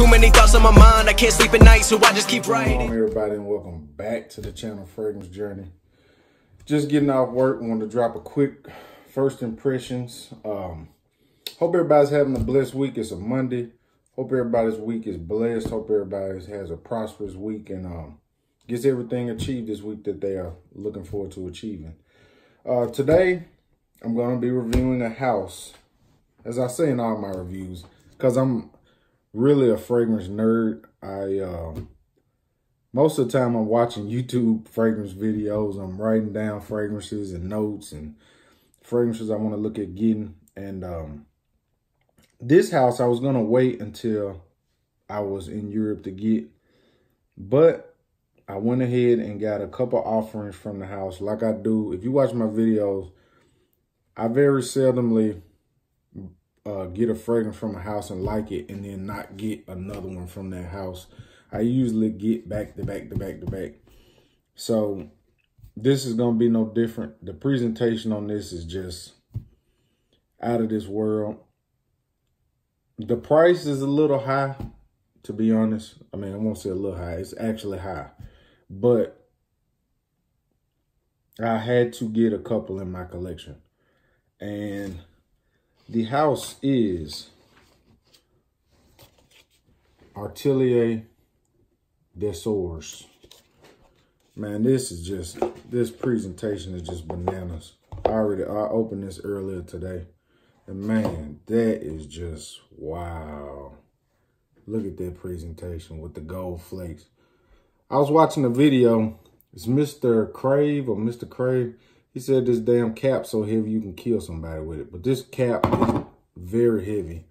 Too many thoughts on my mind, I can't sleep at night, so I just keep writing. Welcome everybody and welcome back to the channel Fragrance Journey. Just getting off work, want to drop a quick first impressions. Um, hope everybody's having a blessed week. It's a Monday. Hope everybody's week is blessed. Hope everybody has a prosperous week and um, gets everything achieved this week that they are looking forward to achieving. Uh, today, I'm going to be reviewing a house, as I say in all my reviews, because I'm really a fragrance nerd. I uh, most of the time I'm watching YouTube fragrance videos. I'm writing down fragrances and notes and fragrances I want to look at getting. And um, this house I was gonna wait until I was in Europe to get, but I went ahead and got a couple offerings from the house, like I do. If you watch my videos, I very seldomly uh, get a fragrance from a house and like it, and then not get another one from that house. I usually get back to back to back to back. So this is gonna be no different. The presentation on this is just out of this world. The price is a little high, to be honest. I mean, I won't say a little high. It's actually high. But I had to get a couple in my collection. And the house is Atelier des Ors. Man, this is just, this presentation is just bananas. I already, I opened this earlier today. And man, that is just, wow. Look at that presentation with the gold flakes. I was watching a video. It's Mr. Crave or Mr. Crave. He said this damn cap so heavy you can kill somebody with it. But this cap is very heavy.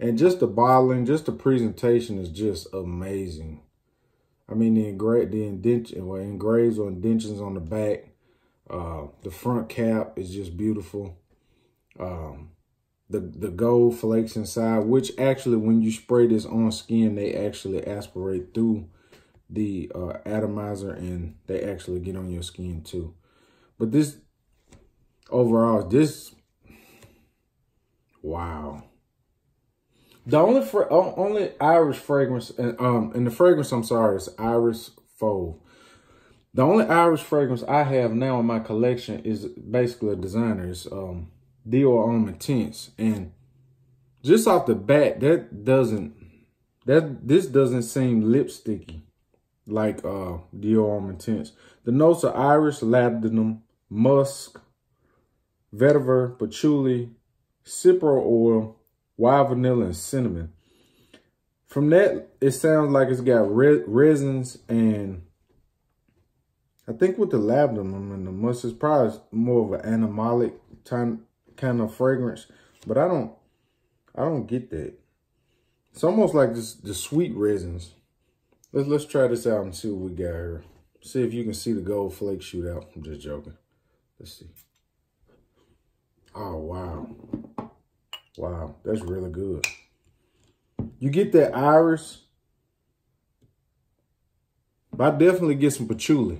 And just the bottling, just the presentation is just amazing. I mean, the, engra the indention, well, engraves or indentions on the back. Uh, the front cap is just beautiful. Um, the, the gold flakes inside, which actually, when you spray this on skin, they actually aspirate through the uh, atomizer and they actually get on your skin too. But this, overall, this, wow. The only for only iris fragrance, and um, and the fragrance I'm sorry is Iris Fauve. The only iris fragrance I have now in my collection is basically a designer's um, Dior Homme Intense. And just off the bat, that doesn't, that this doesn't seem lipsticky like uh, Dior Homme Intense. The notes are iris, labdanum, musk, vetiver, patchouli, cypriol oil, wild vanilla, and cinnamon. From that, it sounds like it's got re resins and I think with the labdanum and the musk, it's probably more of an animalic kind of fragrance, but I don't, I don't get that. It's almost like this, the sweet resins. Let's let's try this out and see what we got here. See if you can see the gold flake shoot out. I'm just joking. Let's see. Oh wow, wow, that's really good. You get that iris, but I definitely get some patchouli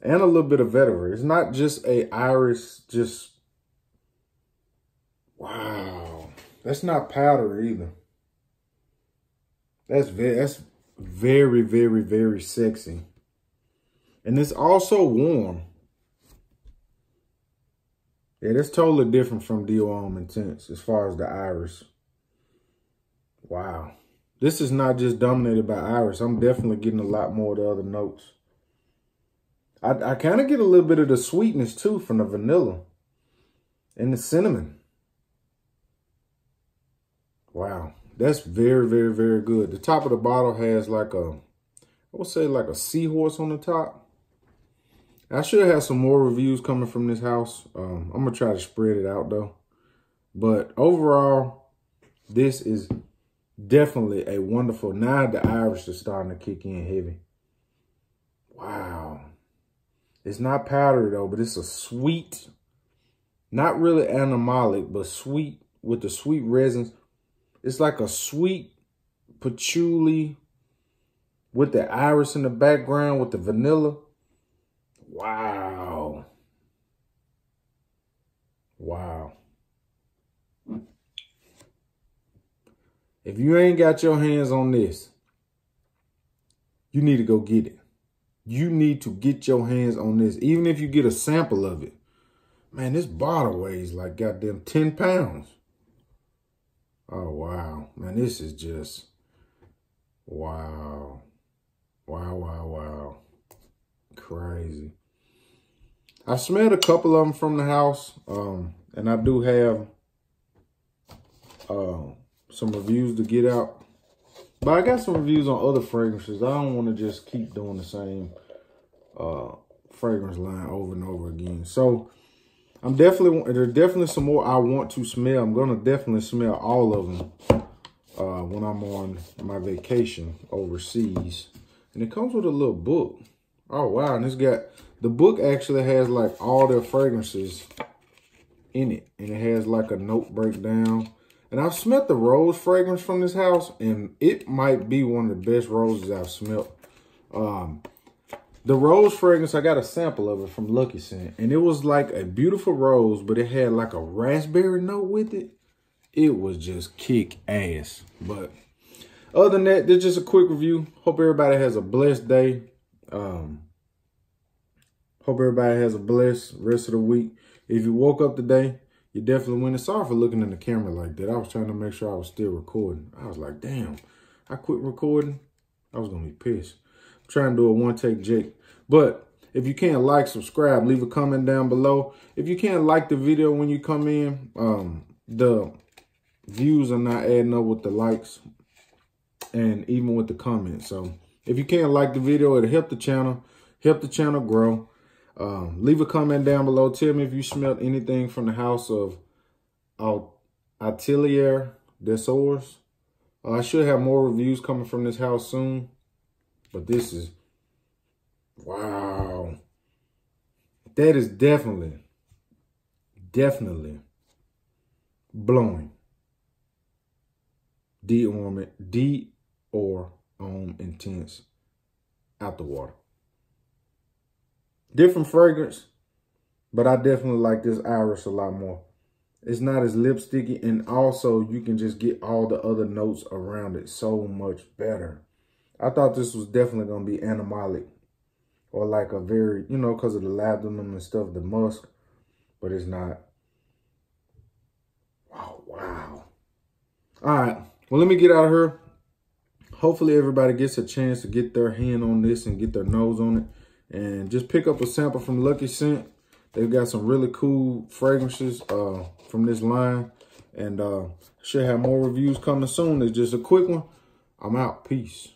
and a little bit of vetiver. It's not just a iris, just Wow. That's not powder either. That's that's very, very, very sexy. And it's also warm. Yeah, that's totally different from Homme Intense as far as the iris. Wow. This is not just dominated by iris. I'm definitely getting a lot more of the other notes. I, I kind of get a little bit of the sweetness too from the vanilla and the cinnamon. Wow. That's very, very, very good. The top of the bottle has like a, I would say like a seahorse on the top. I should have some more reviews coming from this house. Um, I'm going to try to spread it out though. But overall, this is definitely a wonderful, now the iris is starting to kick in heavy. Wow. It's not powdery though, but it's a sweet, not really animalic, but sweet with the sweet resins. It's like a sweet patchouli with the iris in the background with the vanilla. Wow. Wow. If you ain't got your hands on this, you need to go get it. You need to get your hands on this. Even if you get a sample of it. Man, this bottle weighs like goddamn 10 pounds. Oh, wow. Man, this is just, wow. Wow, wow, wow. Crazy. I smelled a couple of them from the house. Um, and I do have uh, some reviews to get out. But I got some reviews on other fragrances. I don't want to just keep doing the same uh, fragrance line over and over again. So I'm definitely, there's definitely some more I want to smell. I'm going to definitely smell all of them uh, when I'm on my vacation overseas. And it comes with a little book. Oh, wow. And it's got, the book actually has like all their fragrances in it. And it has like a note breakdown. And I've smelt the rose fragrance from this house. And it might be one of the best roses I've smelt. Um, the rose fragrance, I got a sample of it from Luckyscent. And it was like a beautiful rose, but it had like a raspberry note with it. It was just kick ass. But other than that, this is just a quick review. Hope everybody has a blessed day. Um, hope everybody has a blessed rest of the week. If you woke up today, you definitely winning. Sorry for looking in the camera like that. I was trying to make sure I was still recording. I was like, damn, I quit recording. I was going to be pissed. I'm trying to do a one-take Jake. But if you can't like, subscribe, leave a comment down below. If you can't like the video when you come in, um, the views are not adding up with the likes and even with the comments. So if you can't like the video, it'll help the channel, help the channel grow. Um, leave a comment down below. Tell me if you smelled anything from the house of Atelier des Ors. Uh, I should have more reviews coming from this house soon. But this is Wow. That is definitely, definitely blowing. D or Dior Homme intense out the water. Different fragrance, but I definitely like this iris a lot more. It's not as lipsticky and also you can just get all the other notes around it so much better. I thought this was definitely going to be animalic or like a very, you know, because of the labdanum and stuff, the musk, but it's not. Oh, wow. All right. Well, let me get out of here. Hopefully everybody gets a chance to get their hand on this and get their nose on it. And just pick up a sample from Luckyscent. They've got some really cool fragrances uh, from this line. And uh, should have more reviews coming soon. It's just a quick one. I'm out. Peace.